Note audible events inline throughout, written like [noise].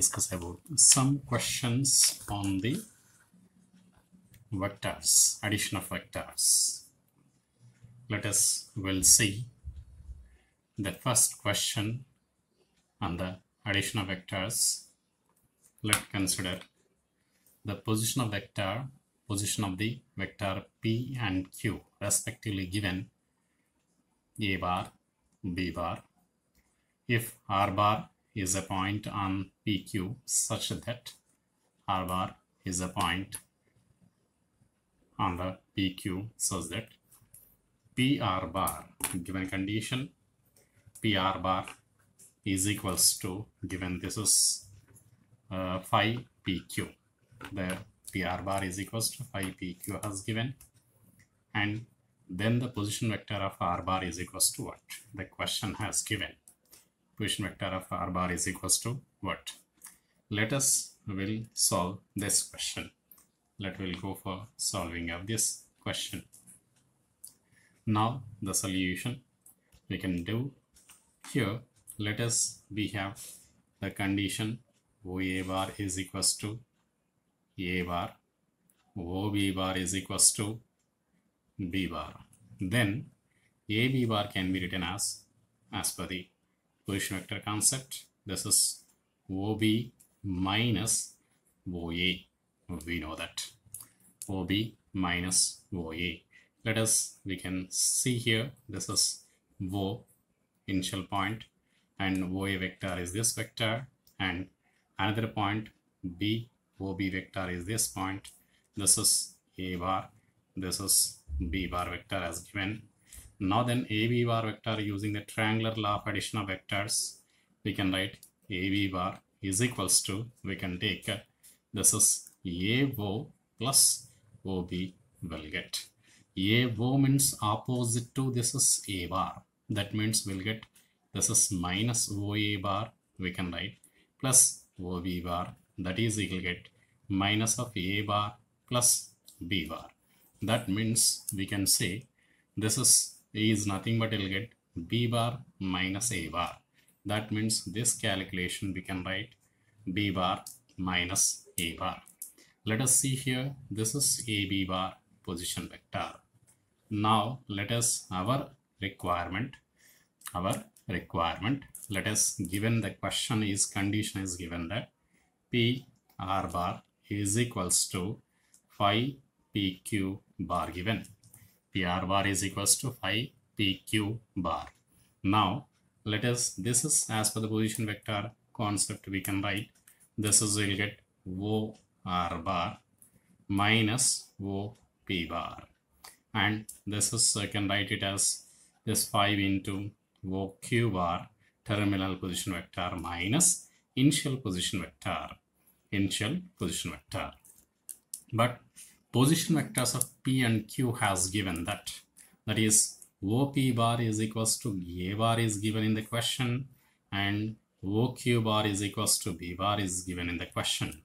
discuss about some questions on the vectors, addition of vectors. Let us will see the first question on the addition of vectors. Let's consider the position of vector, position of the vector p and q respectively given a bar, b bar. If r bar is a point on PQ such that R bar is a point on the PQ such that PR bar given condition PR bar is equals to given this is uh, phi PQ the PR bar is equals to phi PQ has given and then the position vector of R bar is equals to what? The question has given position vector of r bar is equals to what? Let us will solve this question. Let will go for solving of this question. Now the solution we can do here. Let us we have the condition OA bar is equals to A bar, OB bar is equals to B bar. Then AB bar can be written as as per the position vector concept. This is OB minus OA. We know that. OB minus OA. Let us, we can see here, this is O initial point and OA vector is this vector and another point B OB vector is this point. This is A bar, this is B bar vector as given now then AB bar vector using the triangular law of addition of vectors, we can write AB bar is equals to, we can take, uh, this is AO plus OB will get. AO means opposite to this is A bar. That means we'll get this is minus OA bar, we can write, plus OB bar. That is equal get minus of A bar plus B bar. That means we can say this is a is nothing but you'll get B bar minus A bar. That means this calculation we can write B bar minus A bar. Let us see here, this is AB bar position vector. Now let us, our requirement, our requirement, let us given the question is condition is given that P R bar is equals to phi PQ bar given PR bar is equals to phi PQ bar. Now, let us, this is as per the position vector concept, we can write, this is we'll get O R bar minus O P bar. And this is, I can write it as this 5 into O Q bar terminal position vector minus initial position vector, initial position vector. But position vectors of P and Q has given that. That is OP bar is equals to A bar is given in the question and OQ bar is equals to B bar is given in the question.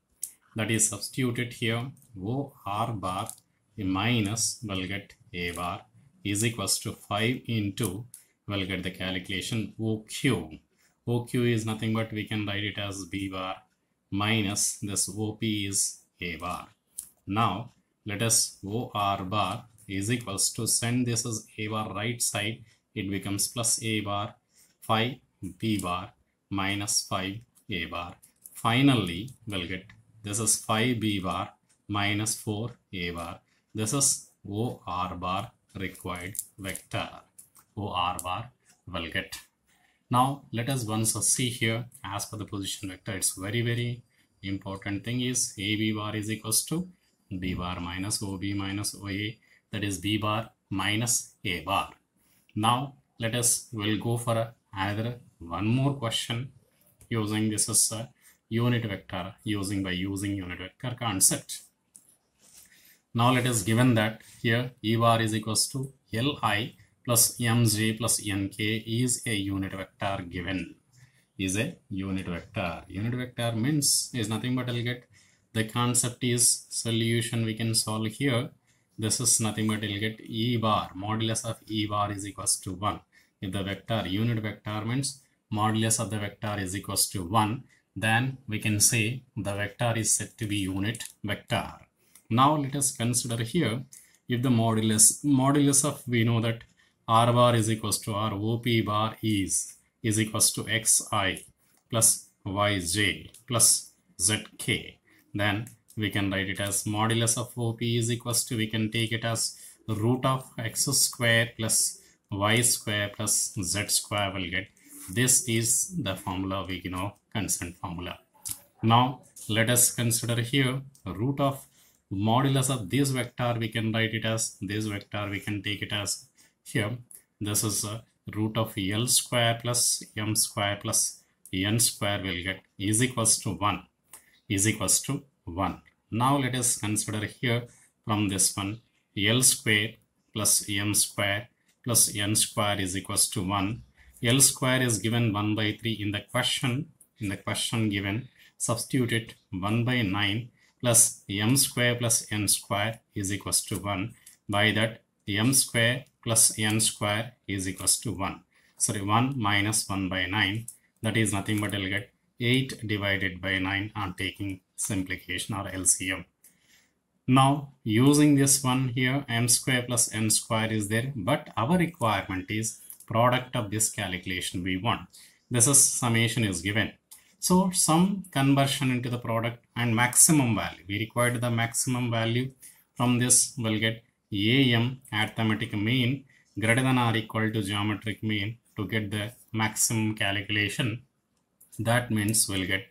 That is substituted here. OR bar minus will get A bar is equals to 5 into will get the calculation OQ OQ is nothing but we can write it as B bar minus this OP is A bar. Now let us OR bar is equals to send this as A bar right side it becomes plus A bar 5 B bar minus 5 A bar. Finally we'll get this is 5 B bar minus 4 A bar. This is OR bar required vector. OR bar we'll get. Now let us once see here as per the position vector it's very very important thing is AB bar is equals to b bar minus ob minus oa that is b bar minus a bar. Now let us will go for a, another one more question using this as a unit vector using by using unit vector concept. Now let us given that here e bar is equals to li plus mj plus nk is a unit vector given. Is a unit vector. Unit vector means is nothing but i'll get the concept is solution we can solve here. This is nothing but you'll get e bar. Modulus of e bar is equals to 1 if the vector unit vector means modulus of the vector is equals to 1 then we can say the vector is said to be unit vector. Now let us consider here if the modulus, modulus of we know that r bar is equals to r op bar is is equals to xi plus yj plus zk then we can write it as modulus of op is equals to we can take it as root of x square plus y square plus z square will get. This is the formula we know constant formula. Now let us consider here root of modulus of this vector we can write it as this vector we can take it as here. This is a root of l square plus m square plus n square will get is equals to 1 is equals to 1 now let us consider here from this one l square plus m square plus n square is equals to 1 l square is given 1 by 3 in the question in the question given substitute it 1 by 9 plus m square plus n square is equals to 1 by that m square plus n square is equals to 1 sorry 1 minus 1 by 9 that is nothing but I'll get 8 divided by 9 on taking simplification or LCM now using this one here m square plus n square is there but our requirement is product of this calculation we want this is summation is given so some conversion into the product and maximum value. We required the maximum value. From this we'll get AM arithmetic mean greater than or equal to geometric mean to get the maximum calculation. That means we'll get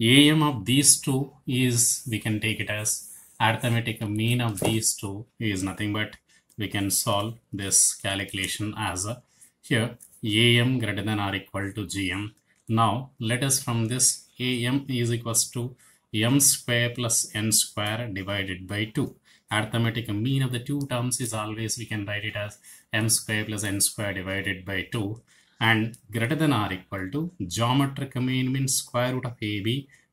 AM of these two is we can take it as arithmetic mean of these two is nothing but we can solve this calculation as a here AM greater than or equal to GM now let us from this am is equals to m square plus n square divided by 2. Arithmetic mean of the two terms is always we can write it as m square plus n square divided by 2 and greater than or equal to geometric mean means square root of ab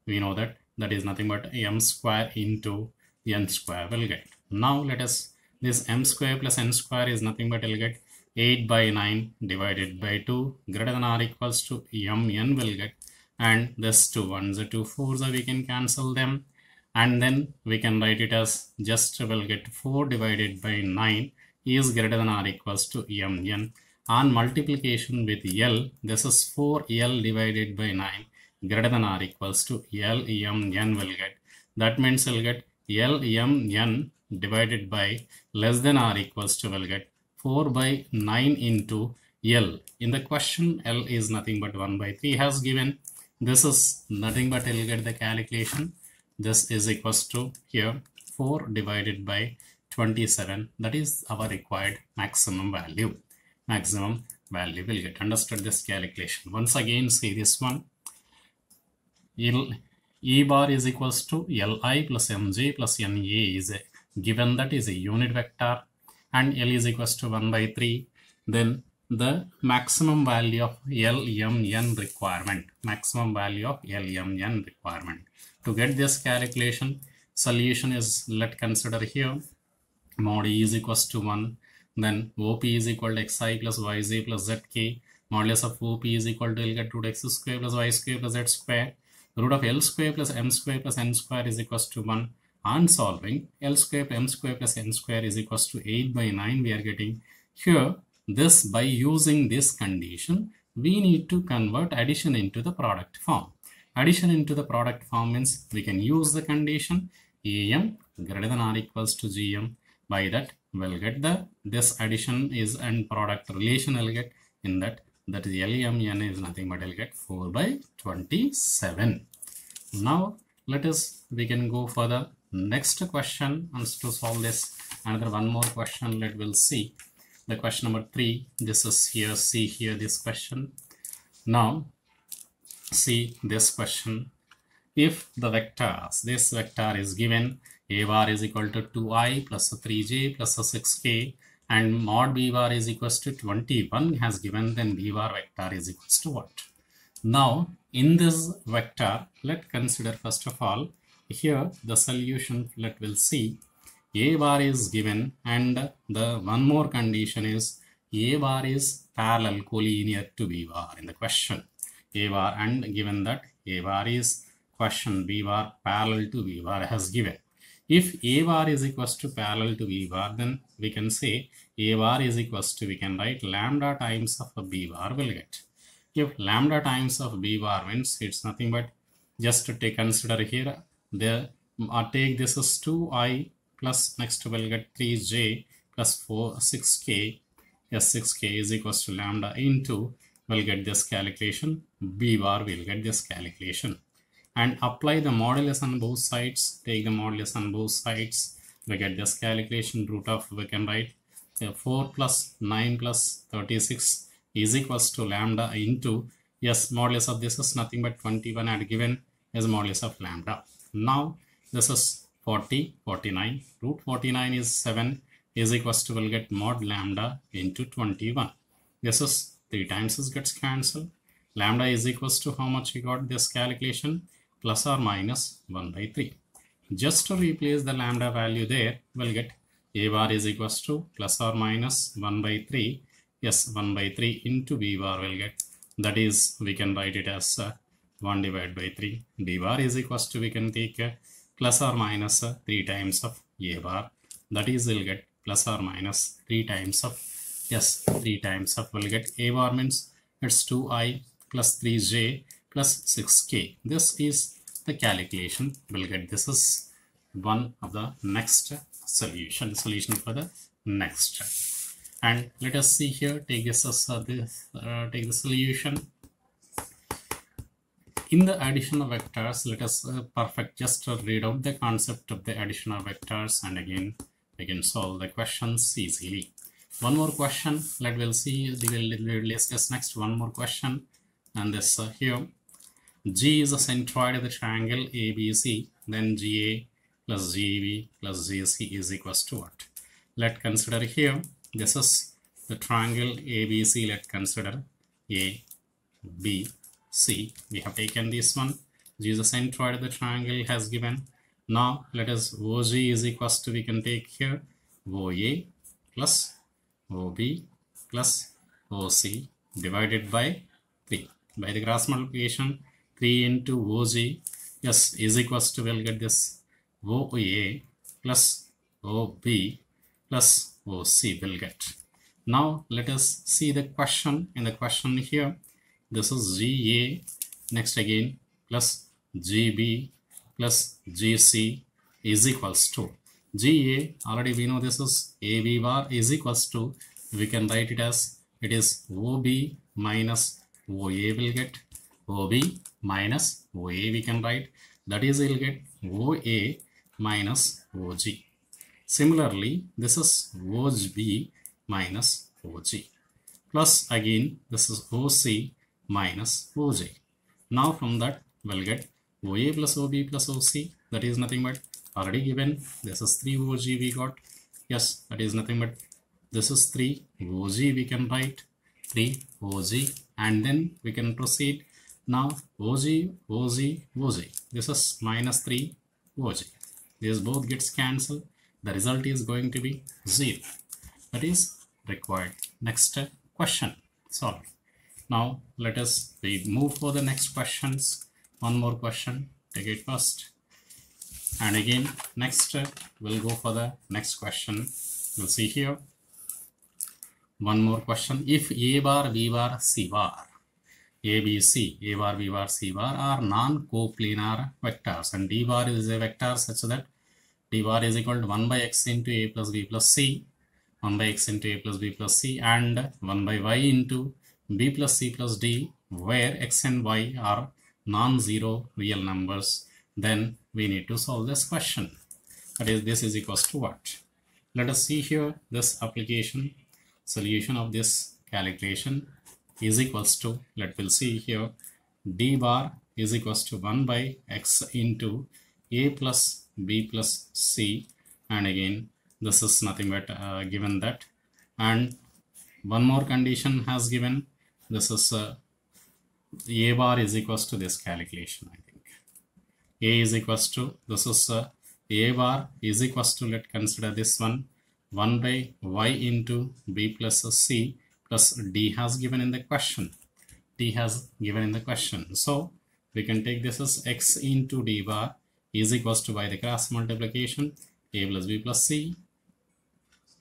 we know that that is nothing but m square into n square we'll get. Now let us this m square plus n square is nothing but will get 8 by 9 divided by 2 greater than or equals to mn will get. And this 2 ones the 2 4s we can cancel them. And then we can write it as just we'll get 4 divided by 9 is greater than or equals to mn on multiplication with l this is 4l divided by 9 greater than or equals to l mn will get that means we'll get l mn divided by less than or equals to will get 4 by 9 into L. In the question, L is nothing but 1 by 3 has given. This is nothing but I'll get the calculation. This is equals to here 4 divided by 27. That is our required maximum value. Maximum value will get understood this calculation. Once again, see this one. L, E bar is equals to Li plus Mj plus Na is a given that is a unit vector and L is equals to 1 by 3, then the maximum value of LMN requirement, maximum value of LMN requirement. To get this calculation, solution is, let consider here, mod E is equals to 1, then OP is equal to xi plus yj plus zk, modulus of OP is equal to L get root x square plus y square plus z square, root of L square plus m square plus n square is equals to 1, on solving L square plus m square plus n square is equals to 8 by 9 we are getting. Here this by using this condition we need to convert addition into the product form. Addition into the product form means we can use the condition am greater than or equals to gm by that we'll get the this addition is and product relation I'll get in that that is LMN is nothing but I'll get 4 by 27 now let us we can go for the next question and to solve this. Another one more question let we'll see. The question number three this is here see here this question. Now see this question. If the vectors this vector is given a bar is equal to 2i plus 3j plus 6k and mod b bar is equals to 21 has given then b bar vector is equals to what? Now in this vector let consider first of all here the solution let we'll see. A bar is given and the one more condition is a bar is parallel collinear to b bar in the question. A bar and given that a bar is question b bar parallel to b bar has given. If a bar is equals to parallel to b bar, then we can say a bar is equals to, we can write lambda times of a b bar will get. If lambda times of b bar means it's nothing but just to take consider here, the uh, take this is 2i plus next we'll get 3j plus 4 6k yes 6k is equals to lambda into we'll get this calculation. B bar will get this calculation and apply the modulus on both sides take the modulus on both sides. We get this calculation root of we can write uh, 4 plus 9 plus 36 is equals to lambda into yes modulus of this is nothing but 21 and given as modulus of lambda. Now this is 40 49 root 49 is 7 is equals to we'll get mod lambda into 21 this is 3 times this gets cancelled. Lambda is equals to how much we got this calculation plus or minus 1 by 3. Just to replace the lambda value there, we'll get a bar is equals to plus or minus 1 by 3. Yes, 1 by 3 into b bar we'll get, that is, we can write it as uh, 1 divided by 3. b bar is equals to, we can take uh, plus or minus uh, 3 times of a bar. That is, we'll get plus or minus 3 times of, yes, 3 times of, we'll get a bar means it's 2i plus 3j plus 6k. This is the calculation. We'll get this is one of the next solution, solution for the next. And let us see here, take this as uh, this, uh, take the solution. In the addition of vectors, let us uh, perfect just read out the concept of the addition of vectors and again we can solve the questions easily. One more question, let we'll see, we will discuss next one more question and this uh, here G is the centroid of the triangle ABC, then GA plus GB plus GC is equals to what? Let's consider here, this is the triangle ABC, let's consider A, B, C. We have taken this one. G is the centroid of the triangle has given. Now let us OG is equals to, we can take here OA plus OB plus OC divided by 3. By the cross multiplication, 3 into OG yes is equals to we'll get this OA plus OB plus OC will get. Now let us see the question in the question here. This is GA next again plus GB plus GC is equals to GA already we know this is AB bar is equals to we can write it as it is OB minus OA will get OB minus OA we can write. That is we'll get OA minus OG. Similarly, this is OB minus OG plus again this is OC minus OJ. Now from that we'll get OA plus OB plus OC that is nothing but already given. This is 3 OG we got. Yes that is nothing but this is 3 OG we can write. 3 OG and then we can proceed now OG, OG, OG. This is minus 3 OG. This both gets cancelled. The result is going to be 0. That is required. Next question solved. Now let us we move for the next questions. One more question. Take it first. And again, next we'll go for the next question. We'll see here. One more question. If A bar, B bar, C bar a, B, C, A bar, B bar, C bar are non-coplanar vectors and D bar is a vector such that D bar is equal to 1 by x into A plus B plus C, 1 by x into A plus B plus C and 1 by y into B plus C plus D where x and y are non-zero real numbers then we need to solve this question. That is this is equals to what? Let us see here this application solution of this calculation is equals to, let we'll see here, d bar is equals to 1 by x into a plus b plus c. And again this is nothing but uh, given that. And one more condition has given this is uh, a bar is equals to this calculation I think. A is equals to this is uh, a bar is equals to let consider this one. 1 by y into b plus c plus D has given in the question. D has given in the question. So we can take this as x into d bar is equals to by the cross multiplication a plus b plus c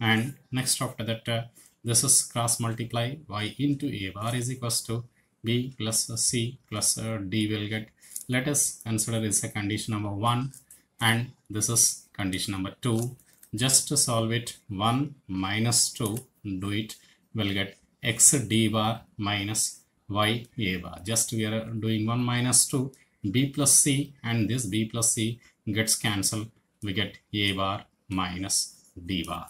and next after that uh, this is cross multiply y into a bar is equals to b plus c plus uh, d will get let us consider this a condition number one and this is condition number two just to solve it 1 minus 2 do it will get x d bar minus y a bar. Just we are doing 1 minus 2 b plus c and this b plus c gets cancelled. We get a bar minus d bar.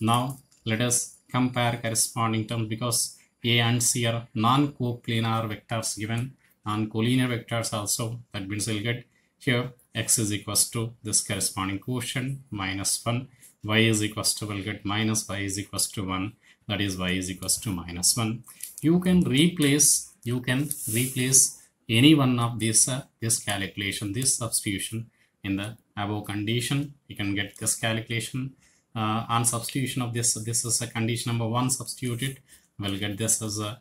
Now let us compare corresponding terms because a and c are non-coplanar vectors given. Non-collinear vectors also. That means we'll get here x is equals to this corresponding quotient minus 1 y is equals to we'll get minus y is equals to 1 that is y is equals to minus 1 you can replace you can replace any one of this uh, this calculation this substitution in the above condition. You can get this calculation uh, on substitution of this this is a condition number one substituted. We'll get this as a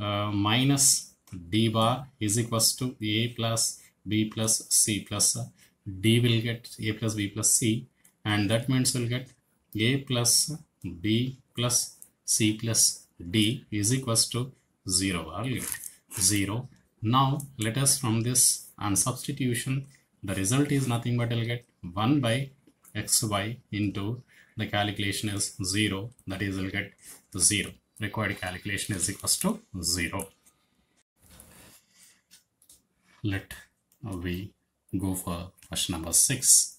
uh, minus d bar is equals to a plus b plus c plus uh, d will get a plus b plus c. And that means we'll get a plus b plus c plus d is equals to 0 value. 0 now let us from this and substitution the result is nothing but I'll get 1 by xy into the calculation is 0 that is I'll get 0 required calculation is equals to 0 let we go for question number 6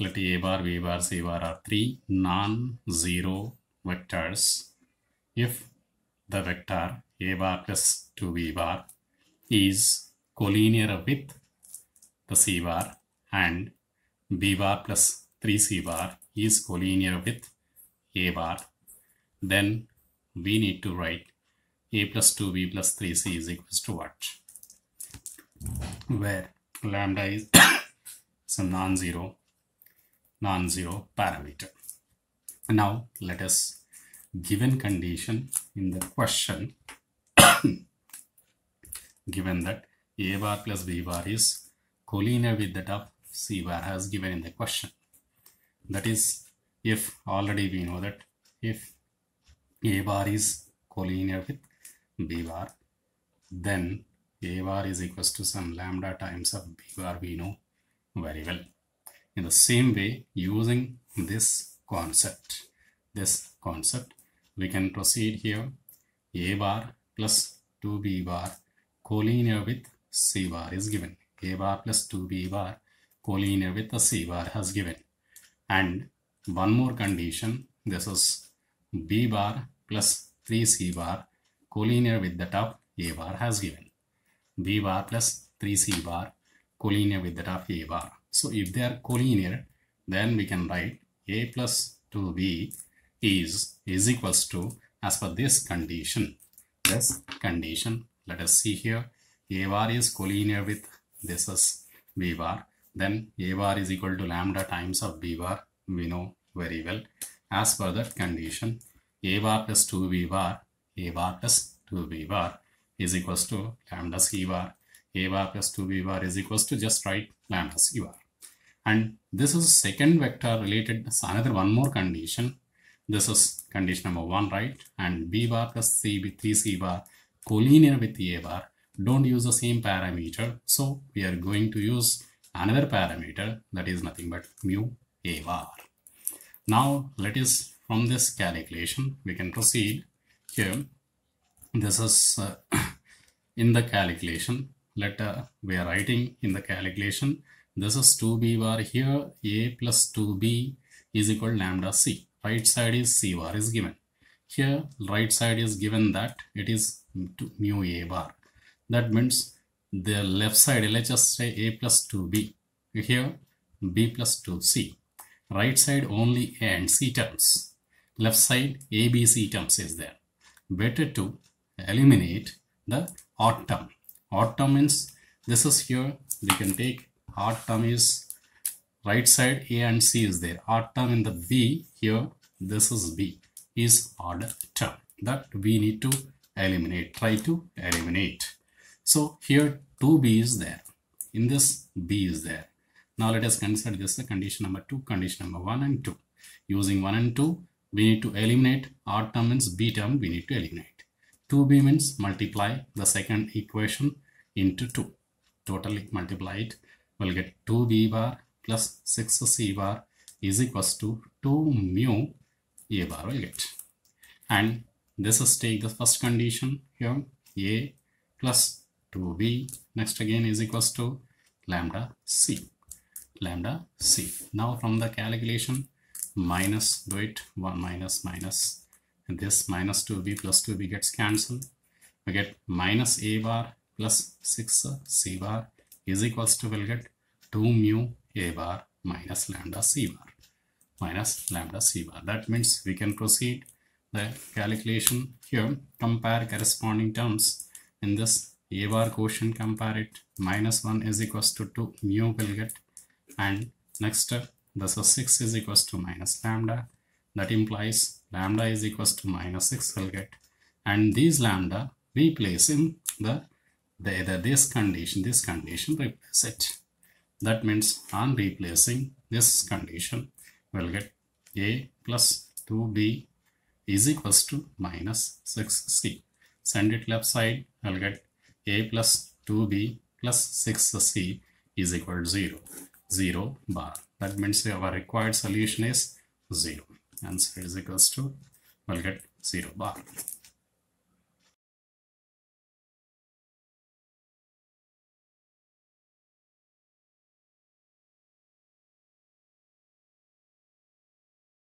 let a bar b bar c bar are three. Non-zero vectors. If the vector a bar plus 2b bar is collinear with the c bar and b bar plus 3c bar is collinear with a bar then we need to write a plus 2b plus 3c is equals to what? Where lambda is [coughs] some non-zero non-zero parameter now let us given condition in the question. [coughs] Given that a bar plus b bar is collinear with that of c bar has given in the question. That is if already we know that if a bar is collinear with b bar then a bar is equals to some lambda times of b bar we know very well. In the same way using this concept. This concept we can proceed here. A bar plus 2b bar collinear with c bar is given. A bar plus 2b bar collinear with the c bar has given. And one more condition this is b bar plus 3c bar collinear with the top a bar has given. B bar plus 3c bar collinear with that of a bar. So if they are collinear then we can write a plus 2b is is equals to as per this condition. This condition let us see here. A bar is collinear with this is b bar. Then a bar is equal to lambda times of b bar. We know very well. As per that condition a bar plus 2b bar a bar plus 2b bar is equals to lambda c bar. A bar plus 2b bar is equals to just write lambda c bar and this is second vector related. So another one more condition. This is condition number one right? And b bar plus c b 3c bar collinear with a bar don't use the same parameter. So we are going to use another parameter that is nothing but mu a bar. Now let us from this calculation we can proceed. Here this is uh, [coughs] in the calculation let uh, we are writing in the calculation this is 2b bar here. A plus 2b is equal lambda c. Right side is c bar is given. Here right side is given that it is mu a bar. That means the left side let's just say a plus 2b here b plus 2c right side only a and c terms. Left side a b c terms is there. Better to eliminate the odd term. Odd term means this is here. We can take odd term is right side a and c is there odd term in the b here this is b is odd term that we need to eliminate try to eliminate so here 2b is there. In this, b is there. Now let us consider this the condition number 2, condition number 1 and 2. Using 1 and 2, we need to eliminate odd term means b term we need to eliminate. 2b means multiply the second equation into 2. Totally multiply it. We'll get 2b bar plus 6c bar is equals to 2 mu a bar will get. And this is take the first condition here a plus 2b next again is equals to lambda c lambda c now from the calculation minus do it 1 minus minus and this minus 2b plus 2b gets cancelled we get minus a bar plus 6 c bar is equals to we'll get 2 mu a bar minus lambda c bar minus lambda c bar. That means we can proceed the calculation here. Compare corresponding terms. In this a bar quotient compare it. Minus 1 is equals to 2 mu will get. And next step this is 6 is equals to minus lambda. That implies lambda is equals to minus 6 will get. And these lambda we place in the, the either this condition this condition replace it that means on replacing this condition. We'll get a plus 2b is equals to minus 6c send it left side. I'll get a plus 2b plus 6c is equal to 0 0 bar. That means our required solution is 0 answer is equals to we'll get 0 bar